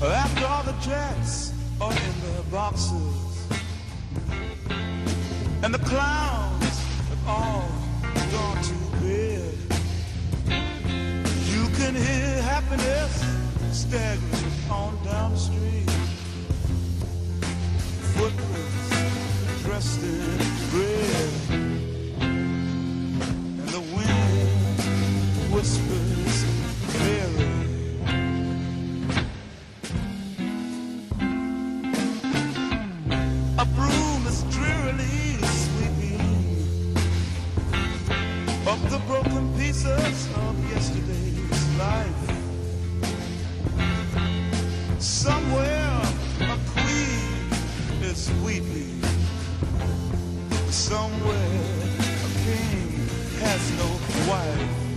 the jets are in their boxes. And the clowns have all gone to bed. You can hear happiness staggering on down the street. Footprints dressed in red. Somewhere a queen is weeping. Somewhere a king has no wife.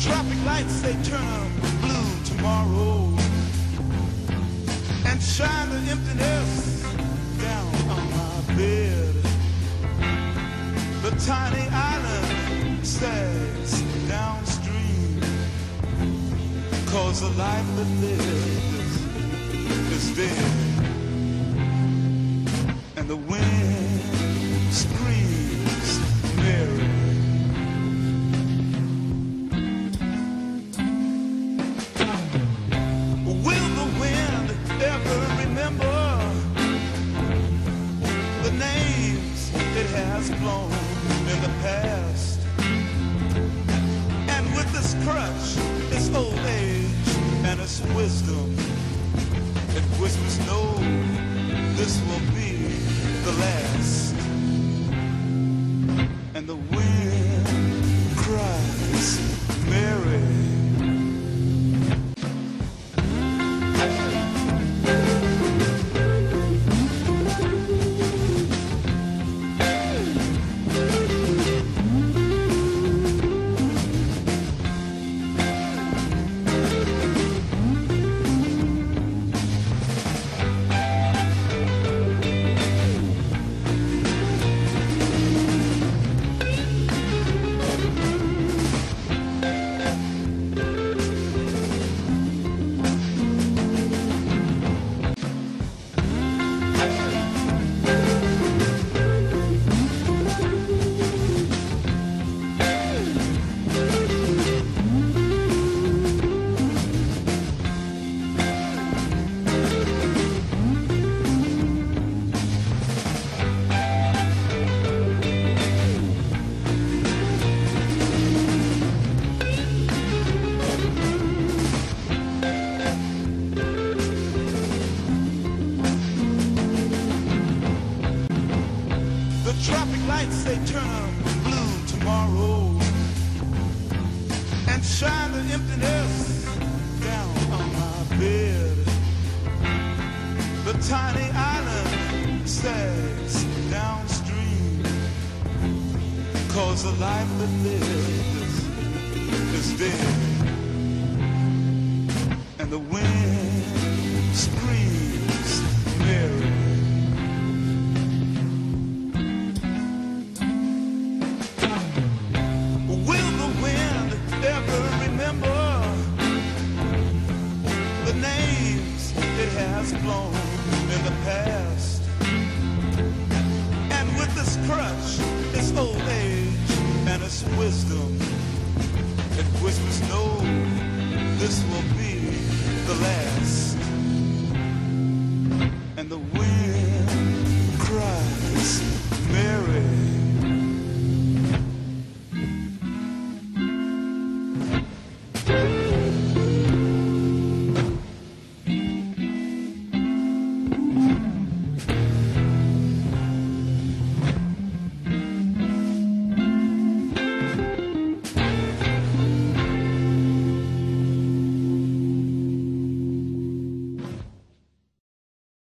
Traffic lights they turn blue tomorrow and shine the emptiness down on my bed. The tiny island sags downstream cause the life that lives is dead. And the wind screams blown in the past? And with this crutch, its old age and its wisdom, it whispers, no, this will be the last. And the wind the down on my bed. The tiny island sags downstream cause the life that lives is dead. And the wind screams has flown in the past. And with its crutch, its old age, and its wisdom, it whispers, no, this will be the last. And the wind cries, Mary.